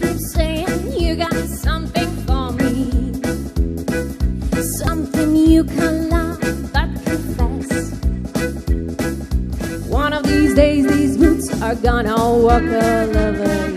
keep saying you got something for me. Something you can love but confess. One of these days, these boots are gonna walk all over